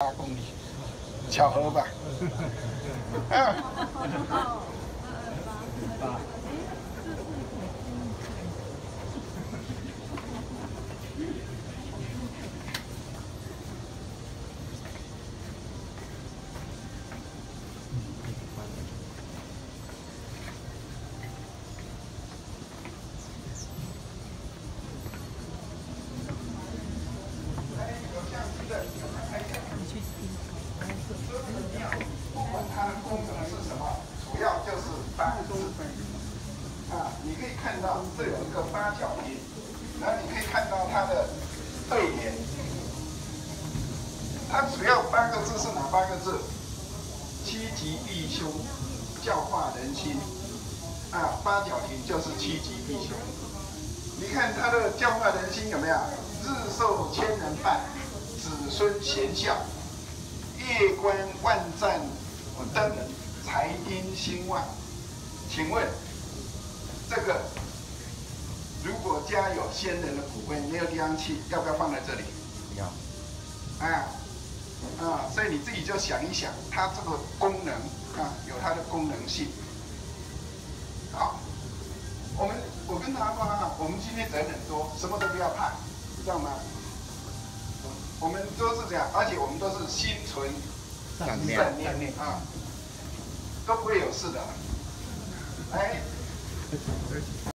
八公里，巧合吧？啊。八个字。啊，你可以看到这有一个八角形，然后你可以看到它的对联。它主要八个字是哪八个字？趋吉避凶，教化人心。啊，八角形就是趋吉避凶。你看它的教化人心有没有？日寿千人伴，子孙贤孝。夜观万盏灯，财丁兴旺。请问，这个如果家有先人的骨灰，没有地方去，要不要放在这里？要。啊啊，所以你自己就想一想，它这个功能啊，有它的功能性。好，我们我跟他说啊，我们今天人很多，什么都不要怕，知道吗？我们都是这样，而且我们都是心存善念啊，都不会有事的。All right.